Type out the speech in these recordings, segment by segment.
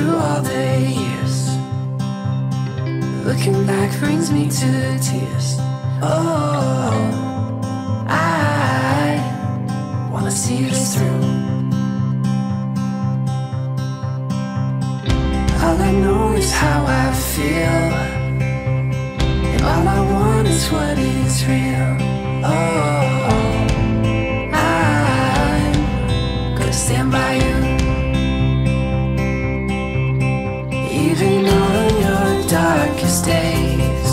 Through all the years. Looking back brings me to tears. Oh, I wanna see this through. All I know is how I feel. And all I want is what is real. Darkest days,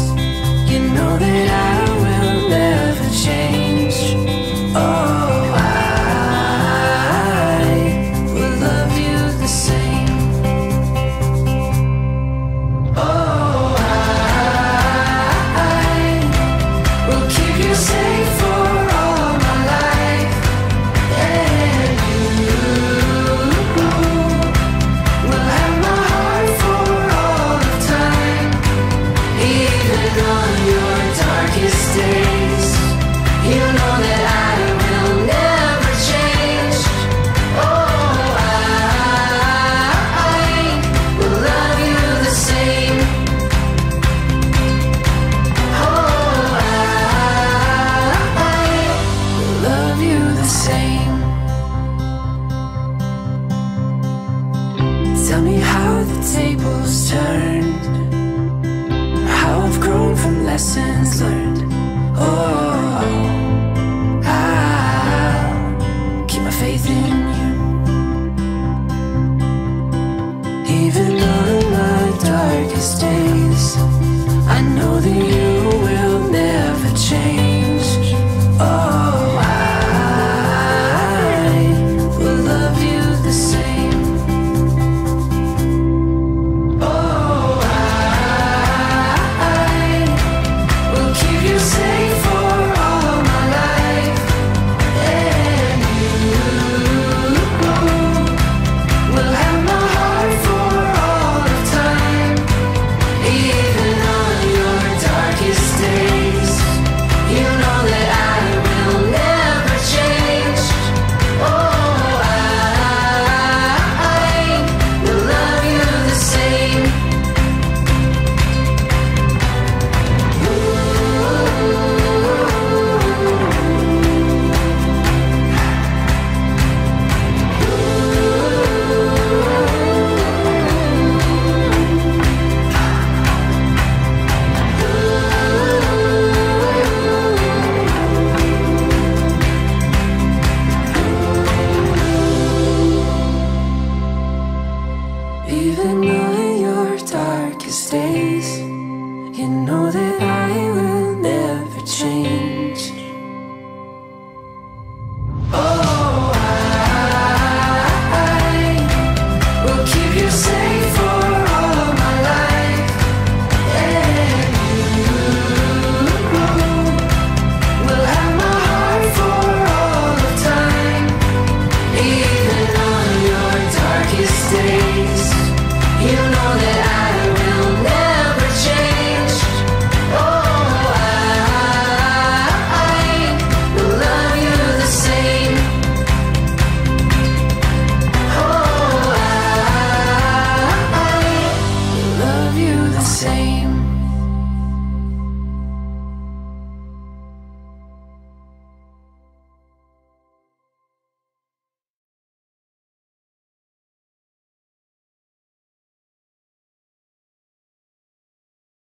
Tell me how the tables turned, how I've grown from lessons learned. Oh, I'll keep my faith in you. Even on my darkest days, I know that Even on your darkest days, you know that do the same.